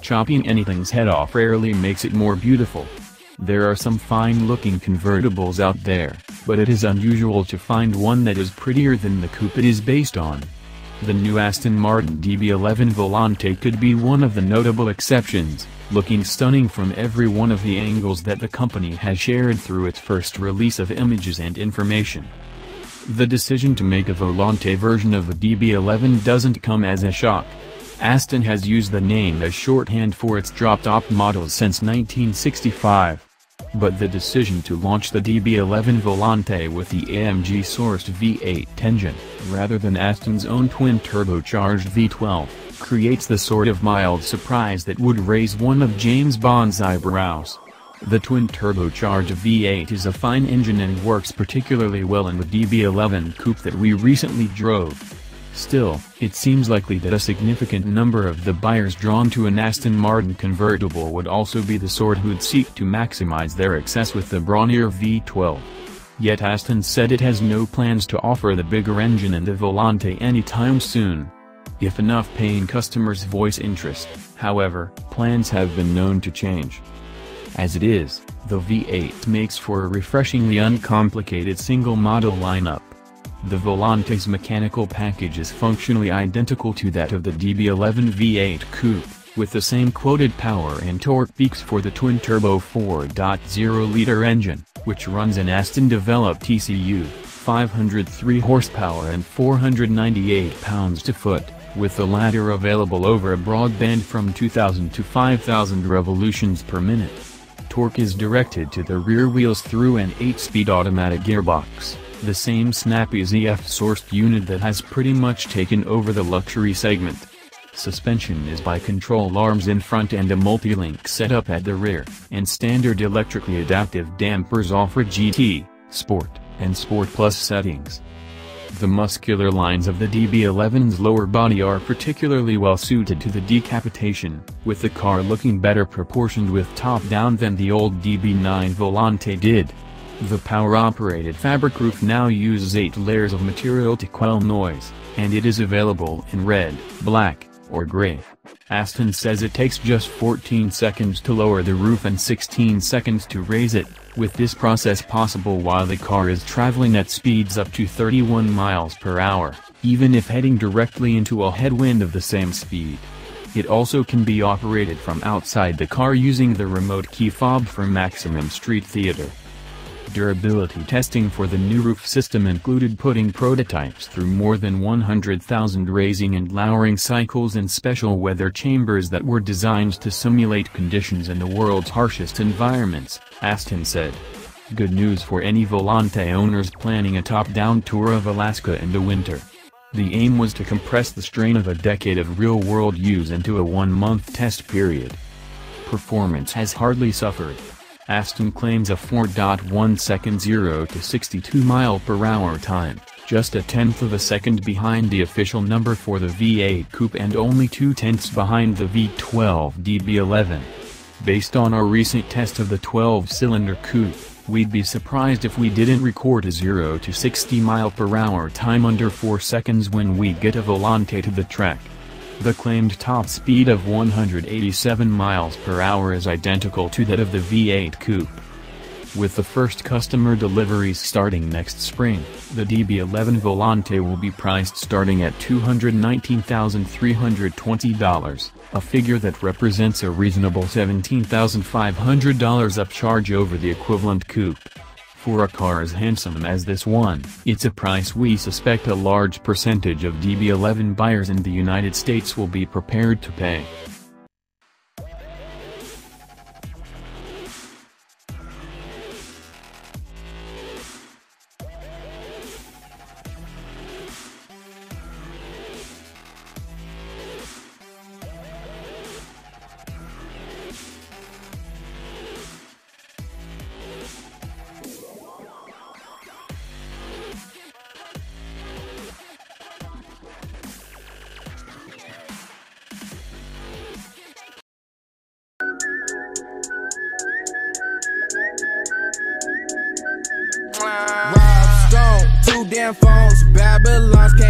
Chopping anything's head off rarely makes it more beautiful. There are some fine-looking convertibles out there, but it is unusual to find one that is prettier than the coupe it is based on. The new Aston Martin DB11 Volante could be one of the notable exceptions, looking stunning from every one of the angles that the company has shared through its first release of images and information. The decision to make a Volante version of the DB11 doesn't come as a shock, Aston has used the name as shorthand for its drop-top models since 1965. But the decision to launch the DB11 Volante with the AMG-sourced V8 engine, rather than Aston's own twin-turbocharged V12, creates the sort of mild surprise that would raise one of James Bond's eyebrows. The twin-turbocharged V8 is a fine engine and works particularly well in the DB11 coupe that we recently drove. Still, it seems likely that a significant number of the buyers drawn to an Aston Martin convertible would also be the sort who'd seek to maximize their access with the brawnier V12. Yet Aston said it has no plans to offer the bigger engine in the Volante anytime soon. If enough paying customers voice interest, however, plans have been known to change. As it is, the V8 makes for a refreshingly uncomplicated single model lineup. The Volante's mechanical package is functionally identical to that of the DB11 V8 Coupe, with the same quoted power and torque peaks for the twin-turbo 4.0-liter engine, which runs an Aston-developed ECU, 503 horsepower and 498 pounds-to-foot, with the latter available over a broadband from 2000 to 5000 revolutions per minute. Torque is directed to the rear wheels through an 8-speed automatic gearbox the same snappy ZF-sourced unit that has pretty much taken over the luxury segment. Suspension is by control arms in front and a multi-link setup at the rear, and standard electrically adaptive dampers offer GT, Sport, and Sport Plus settings. The muscular lines of the DB11's lower body are particularly well suited to the decapitation, with the car looking better proportioned with top down than the old DB9 Volante did. The power-operated fabric roof now uses 8 layers of material to quell noise, and it is available in red, black, or gray. Aston says it takes just 14 seconds to lower the roof and 16 seconds to raise it, with this process possible while the car is traveling at speeds up to 31 miles per hour, even if heading directly into a headwind of the same speed. It also can be operated from outside the car using the remote key fob for maximum street theater. Durability testing for the new roof system included putting prototypes through more than 100,000 raising and lowering cycles in special weather chambers that were designed to simulate conditions in the world's harshest environments, Aston said. Good news for any Volante owners planning a top-down tour of Alaska in the winter. The aim was to compress the strain of a decade of real-world use into a one-month test period. Performance has hardly suffered. Aston claims a 4.1 second 0 to 62 mile per hour time, just a tenth of a second behind the official number for the V8 coupe and only two tenths behind the V12 DB11. Based on our recent test of the 12-cylinder coupe, we'd be surprised if we didn't record a 0 to 60 mile per hour time under 4 seconds when we get a Volante to the track. The claimed top speed of 187 miles per hour is identical to that of the V8 coupe. With the first customer deliveries starting next spring, the DB11 Volante will be priced starting at $219,320, a figure that represents a reasonable $17,500 upcharge over the equivalent coupe. For a car as handsome as this one, it's a price we suspect a large percentage of DB11 buyers in the United States will be prepared to pay. Damn phones, Babylon's came.